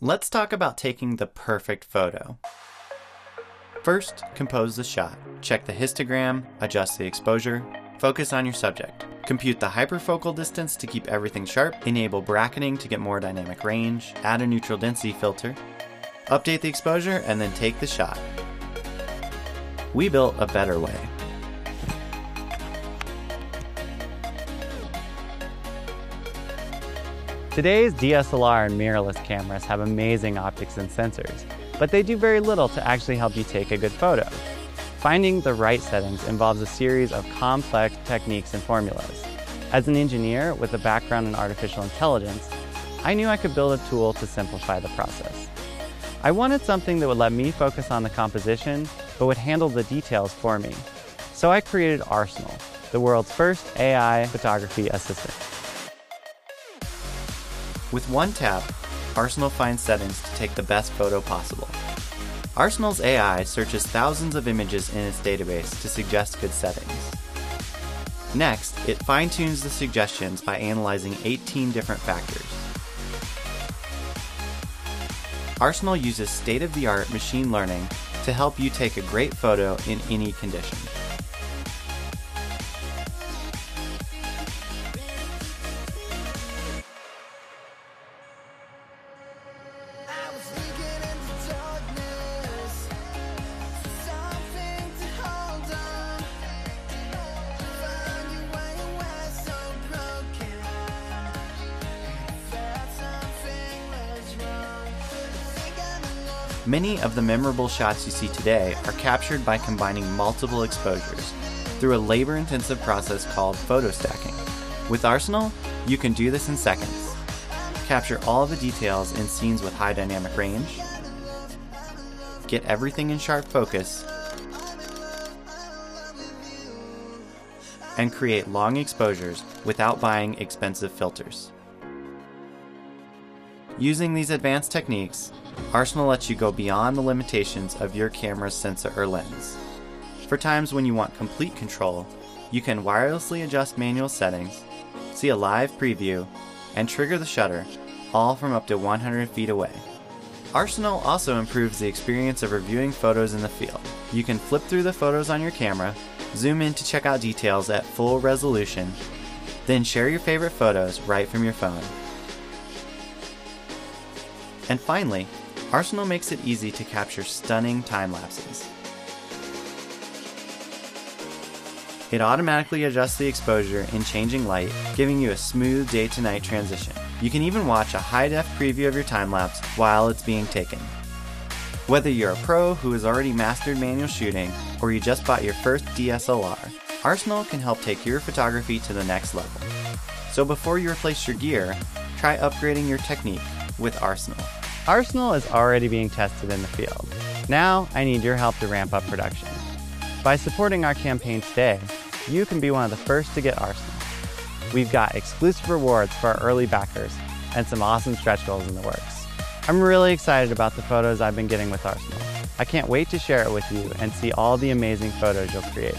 Let's talk about taking the perfect photo. First, compose the shot. Check the histogram, adjust the exposure, focus on your subject. Compute the hyperfocal distance to keep everything sharp, enable bracketing to get more dynamic range, add a neutral density filter, update the exposure, and then take the shot. We built a better way. Today's DSLR and mirrorless cameras have amazing optics and sensors, but they do very little to actually help you take a good photo. Finding the right settings involves a series of complex techniques and formulas. As an engineer with a background in artificial intelligence, I knew I could build a tool to simplify the process. I wanted something that would let me focus on the composition, but would handle the details for me. So I created Arsenal, the world's first AI photography assistant. With one tap, Arsenal finds settings to take the best photo possible. Arsenal's AI searches thousands of images in its database to suggest good settings. Next, it fine tunes the suggestions by analyzing 18 different factors. Arsenal uses state of the art machine learning to help you take a great photo in any condition. Many of the memorable shots you see today are captured by combining multiple exposures through a labor intensive process called photostacking. With Arsenal, you can do this in seconds. Capture all the details in scenes with high dynamic range, get everything in sharp focus, and create long exposures without buying expensive filters. Using these advanced techniques, Arsenal lets you go beyond the limitations of your camera's sensor or lens. For times when you want complete control, you can wirelessly adjust manual settings, see a live preview, and trigger the shutter, all from up to 100 feet away. Arsenal also improves the experience of reviewing photos in the field. You can flip through the photos on your camera, zoom in to check out details at full resolution, then share your favorite photos right from your phone. And finally, Arsenal makes it easy to capture stunning time lapses. It automatically adjusts the exposure in changing light, giving you a smooth day to night transition. You can even watch a high def preview of your time lapse while it's being taken. Whether you're a pro who has already mastered manual shooting or you just bought your first DSLR, Arsenal can help take your photography to the next level. So before you replace your gear, try upgrading your technique with Arsenal. Arsenal is already being tested in the field. Now I need your help to ramp up production. By supporting our campaign today, you can be one of the first to get Arsenal. We've got exclusive rewards for our early backers and some awesome stretch goals in the works. I'm really excited about the photos I've been getting with Arsenal. I can't wait to share it with you and see all the amazing photos you'll create.